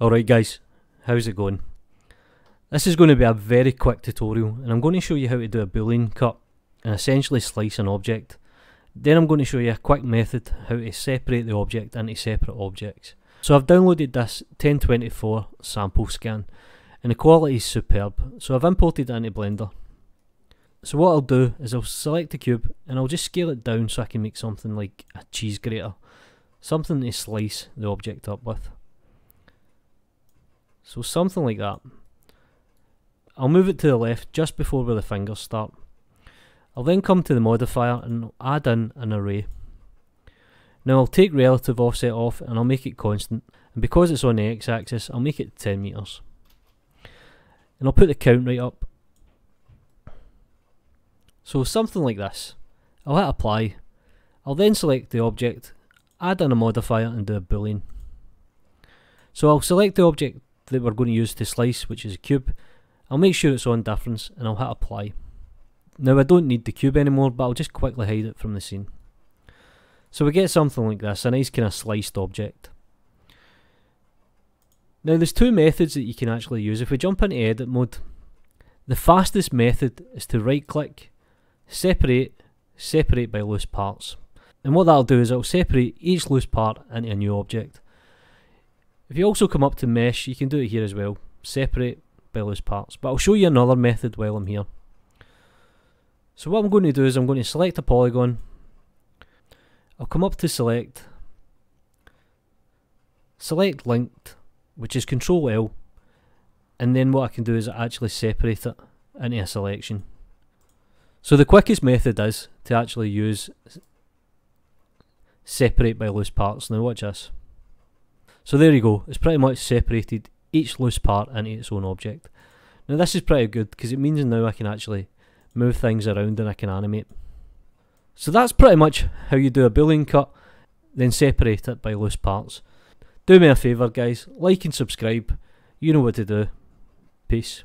Alright guys, how's it going? This is going to be a very quick tutorial and I'm going to show you how to do a boolean cut and essentially slice an object. Then I'm going to show you a quick method how to separate the object into separate objects. So I've downloaded this Ten 24 sample scan and the quality is superb so I've imported it into Blender. So what I'll do is I'll select the cube and I'll just scale it down so I can make something like a cheese grater. Something to slice the object up with. So something like that. I'll move it to the left just before where the fingers start. I'll then come to the modifier and add in an array. Now I'll take relative offset off and I'll make it constant and because it's on the x-axis I'll make it 10 meters. And I'll put the count right up. So something like this. I'll hit apply. I'll then select the object, add in a modifier and do a boolean. So I'll select the object that we're going to use to slice, which is a cube. I'll make sure it's on difference and I'll hit apply. Now I don't need the cube anymore, but I'll just quickly hide it from the scene. So we get something like this, a nice kind of sliced object. Now there's two methods that you can actually use. If we jump into edit mode, the fastest method is to right click, separate, separate by loose parts. And what that'll do is it'll separate each loose part into a new object. If you also come up to mesh, you can do it here as well. Separate by loose parts. But I'll show you another method while I'm here. So what I'm going to do is I'm going to select a polygon. I'll come up to select. Select linked, which is Control L. And then what I can do is actually separate it into a selection. So the quickest method is to actually use separate by loose parts. Now watch this. So there you go, it's pretty much separated each loose part into its own object. Now this is pretty good because it means now I can actually move things around and I can animate. So that's pretty much how you do a boolean cut, then separate it by loose parts. Do me a favour guys, like and subscribe, you know what to do. Peace.